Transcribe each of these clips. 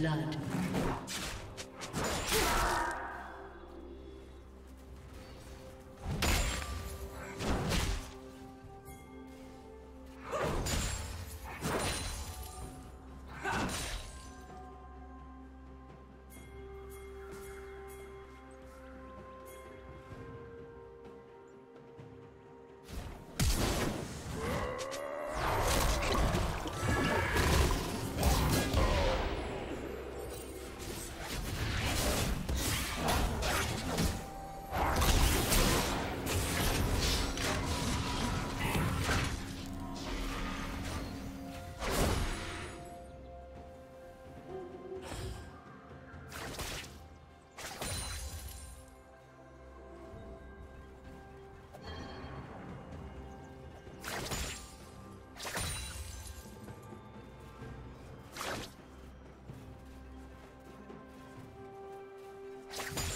blood. you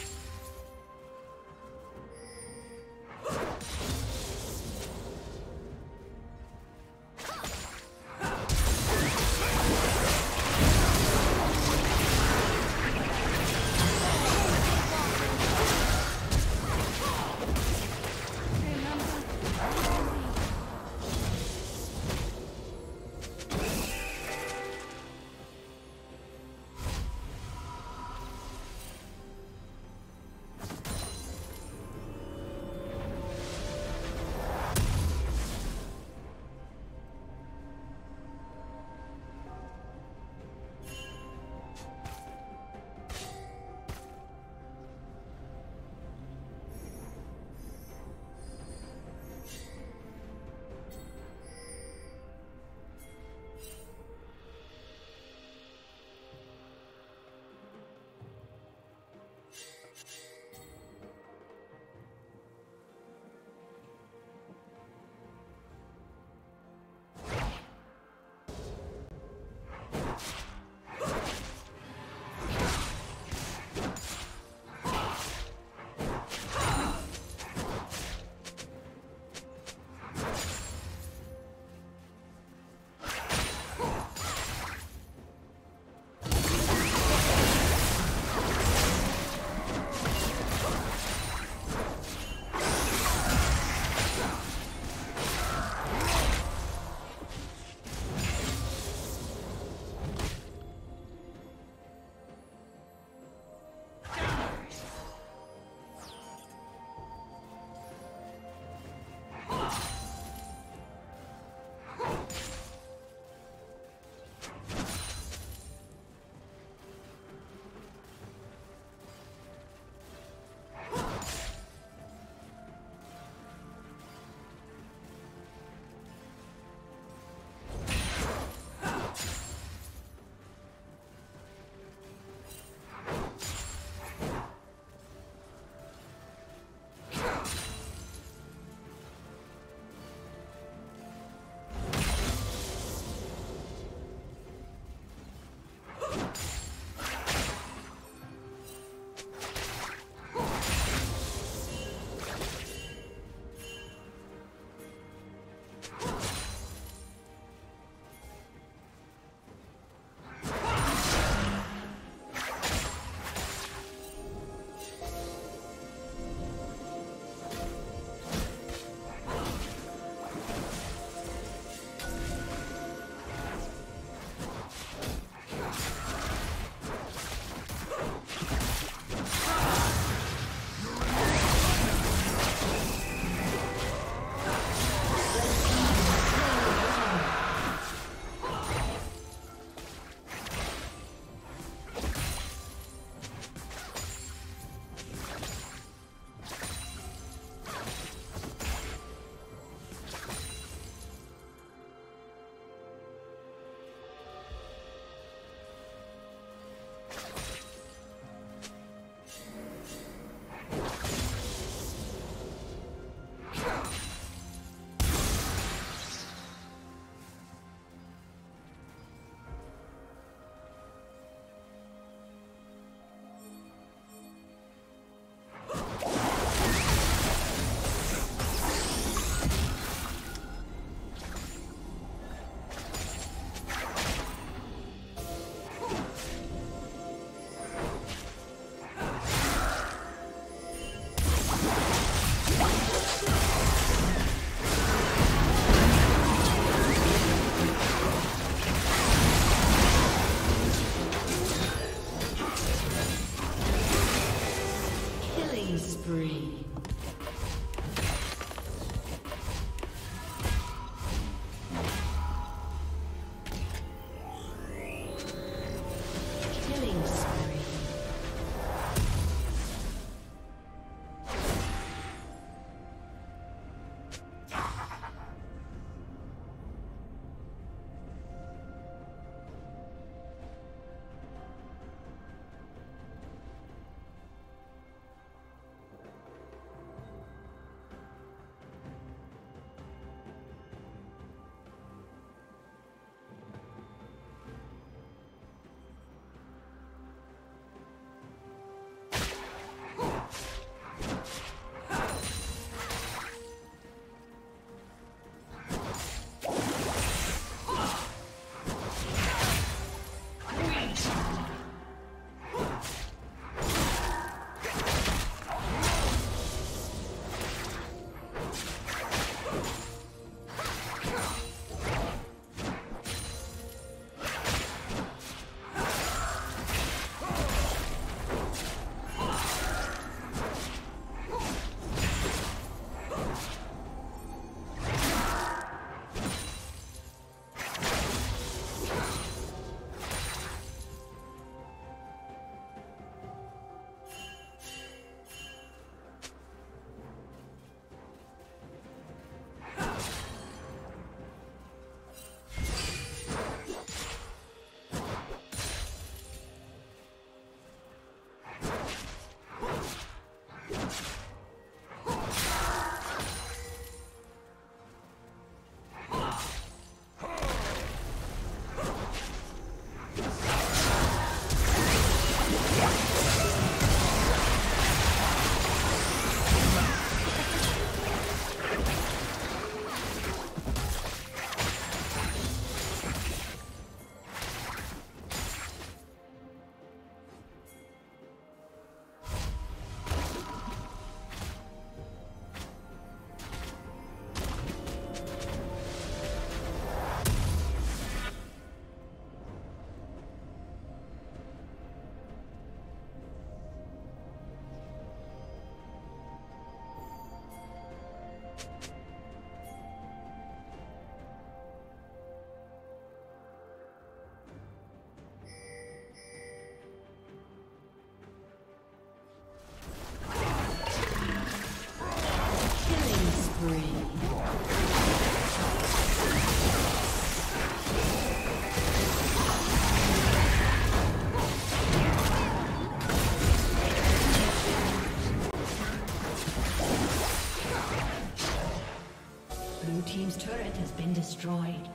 destroyed.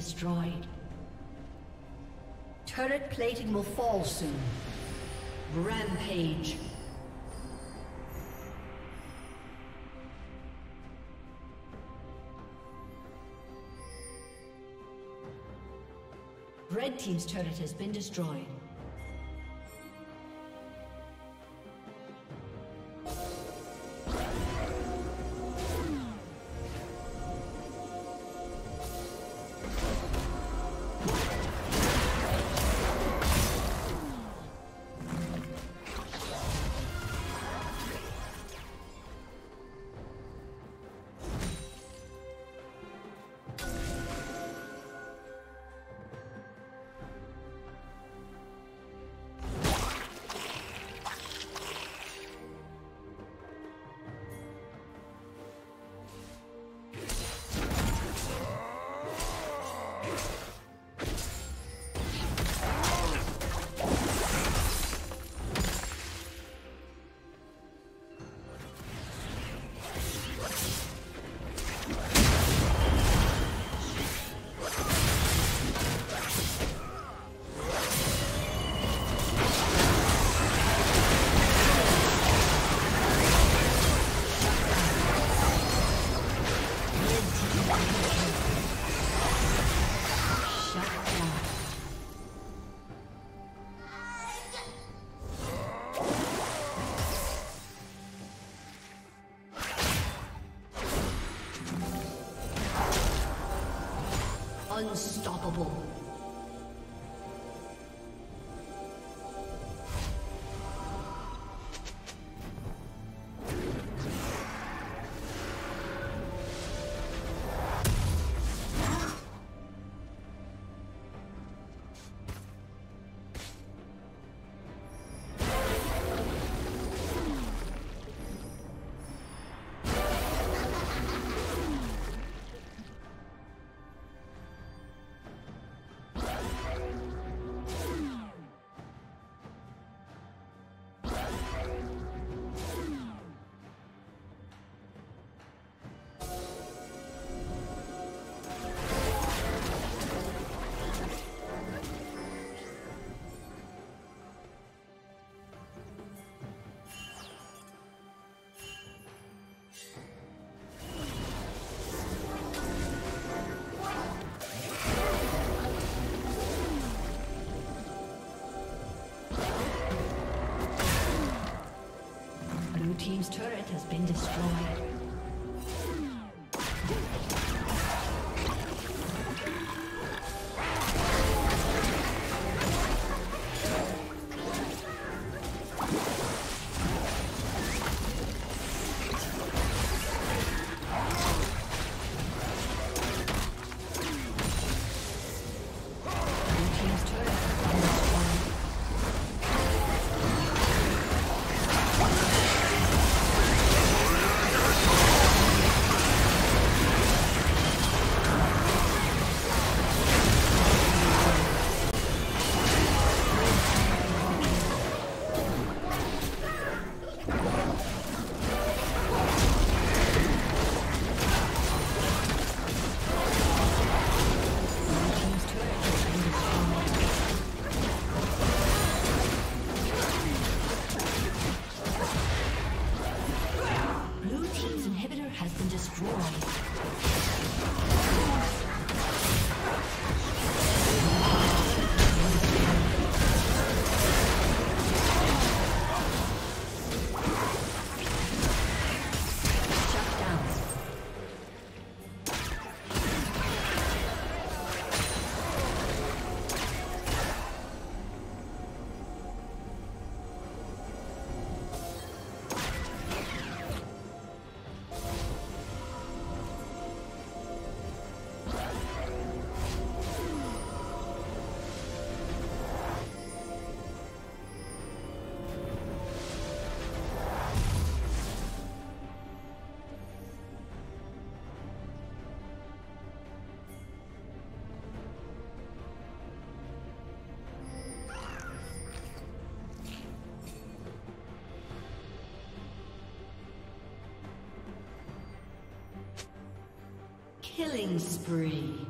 Destroyed. Turret plating will fall soon. Rampage. Red Team's turret has been destroyed. Unstoppable. Been destroyed. Killing spree.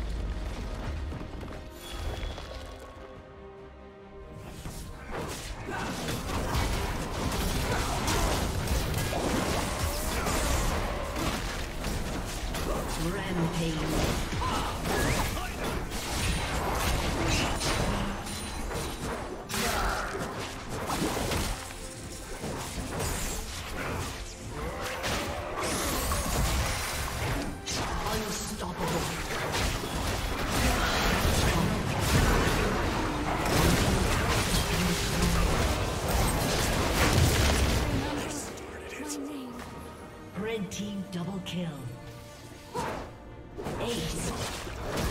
team double kill. Ace.